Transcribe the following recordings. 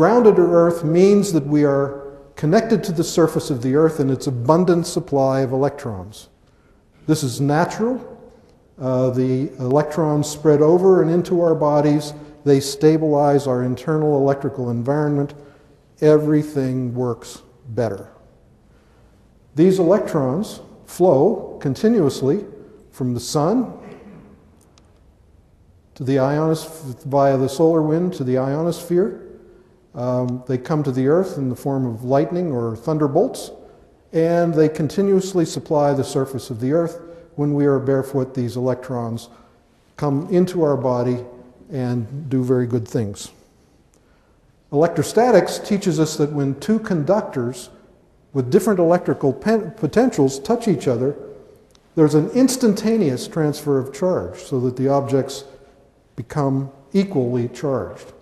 Grounded to Earth means that we are connected to the surface of the Earth and its abundant supply of electrons. This is natural. Uh, the electrons spread over and into our bodies. They stabilize our internal electrical environment. Everything works better. These electrons flow continuously from the sun to the ionosphere via the solar wind to the ionosphere. Um, they come to the earth in the form of lightning or thunderbolts, and they continuously supply the surface of the earth. When we are barefoot, these electrons come into our body and do very good things. Electrostatics teaches us that when two conductors with different electrical potentials touch each other, there's an instantaneous transfer of charge so that the objects become equally charged.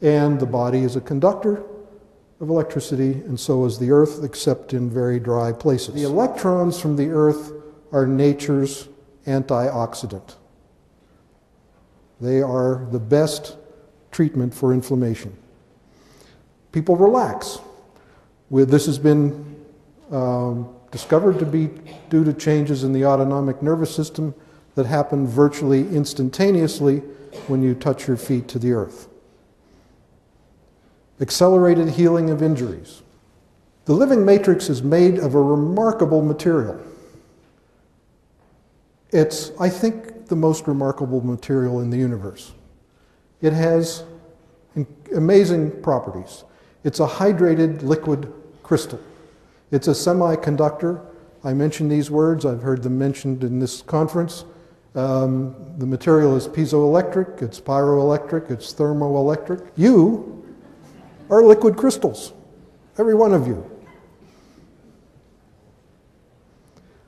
And the body is a conductor of electricity, and so is the earth, except in very dry places. The electrons from the earth are nature's antioxidant. They are the best treatment for inflammation. People relax. This has been um, discovered to be due to changes in the autonomic nervous system that happen virtually instantaneously when you touch your feet to the earth. Accelerated healing of injuries. The living matrix is made of a remarkable material. It's, I think, the most remarkable material in the universe. It has amazing properties. It's a hydrated liquid crystal. It's a semiconductor. I mentioned these words, I've heard them mentioned in this conference. Um, the material is piezoelectric, it's pyroelectric, it's thermoelectric. You are liquid crystals, every one of you.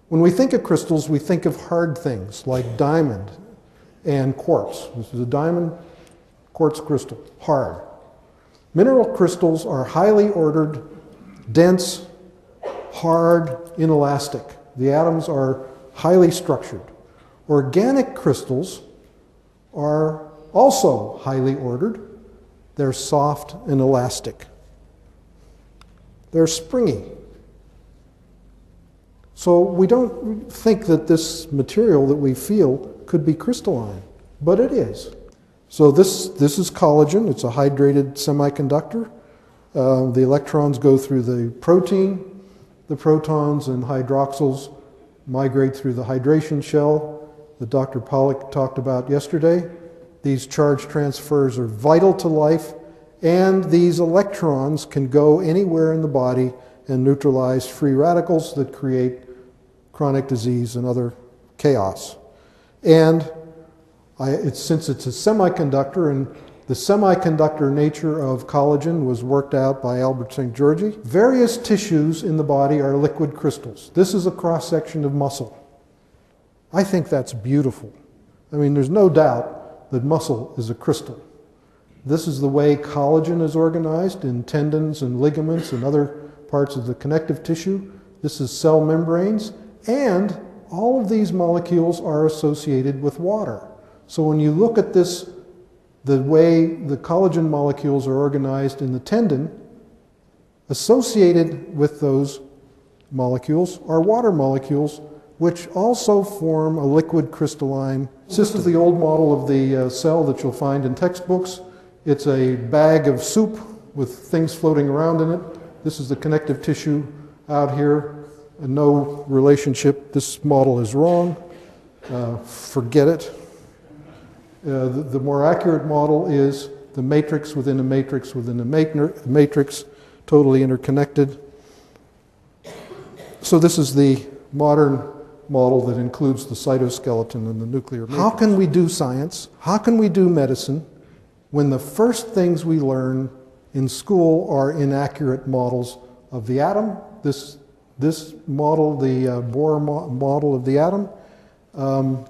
When we think of crystals, we think of hard things like diamond and quartz. This is a diamond quartz crystal, hard. Mineral crystals are highly ordered, dense, hard, inelastic. The atoms are highly structured. Organic crystals are also highly ordered. They're soft and elastic. They're springy. So we don't think that this material that we feel could be crystalline, but it is. So this, this is collagen. It's a hydrated semiconductor. Uh, the electrons go through the protein. The protons and hydroxyls migrate through the hydration shell that Dr. Pollack talked about yesterday. These charge transfers are vital to life, and these electrons can go anywhere in the body and neutralize free radicals that create chronic disease and other chaos. And I, it's, since it's a semiconductor, and the semiconductor nature of collagen was worked out by Albert Szent-Györgyi, various tissues in the body are liquid crystals. This is a cross section of muscle. I think that's beautiful. I mean, there's no doubt that muscle is a crystal. This is the way collagen is organized in tendons and ligaments and other parts of the connective tissue. This is cell membranes, and all of these molecules are associated with water. So when you look at this, the way the collagen molecules are organized in the tendon, associated with those molecules are water molecules which also form a liquid crystalline. This is the old model of the uh, cell that you'll find in textbooks. It's a bag of soup with things floating around in it. This is the connective tissue out here. And no relationship. This model is wrong. Uh, forget it. Uh, the, the, more accurate model is the matrix within a matrix within a matrix, totally interconnected. So this is the modern model that includes the cytoskeleton and the nuclear matrix. How can we do science? How can we do medicine when the first things we learn in school are inaccurate models of the atom? This, this model, the uh, Bohr mo model of the atom, um,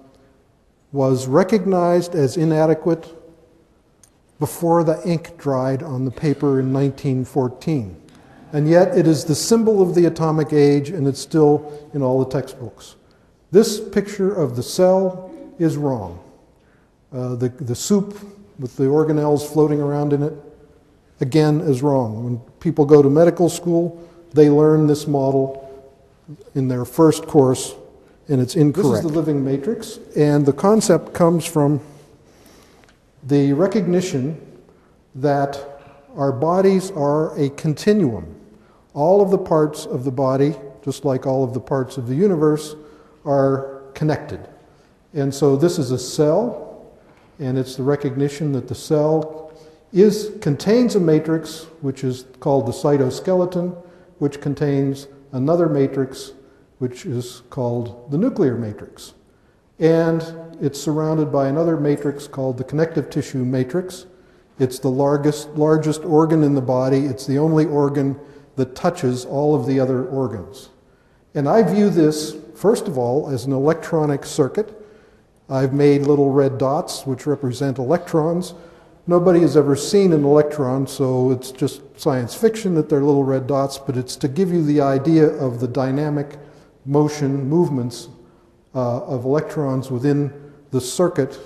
was recognized as inadequate before the ink dried on the paper in 1914. And yet it is the symbol of the atomic age and it's still in all the textbooks. This picture of the cell is wrong. Uh, the, the soup with the organelles floating around in it again, is wrong. When people go to medical school, they learn this model in their first course, and it's incorrect. This is the living matrix, and the concept comes from the recognition that our bodies are a continuum. All of the parts of the body, just like all of the parts of the universe, are connected. And so this is a cell, and it's the recognition that the cell is, contains a matrix, which is called the cytoskeleton, which contains another matrix, which is called the nuclear matrix. And it's surrounded by another matrix called the connective tissue matrix. It's the largest, largest organ in the body. It's the only organ that touches all of the other organs. And I view this, first of all, as an electronic circuit. I've made little red dots which represent electrons. Nobody has ever seen an electron, so it's just science fiction that they're little red dots, but it's to give you the idea of the dynamic motion movements uh, of electrons within the circuit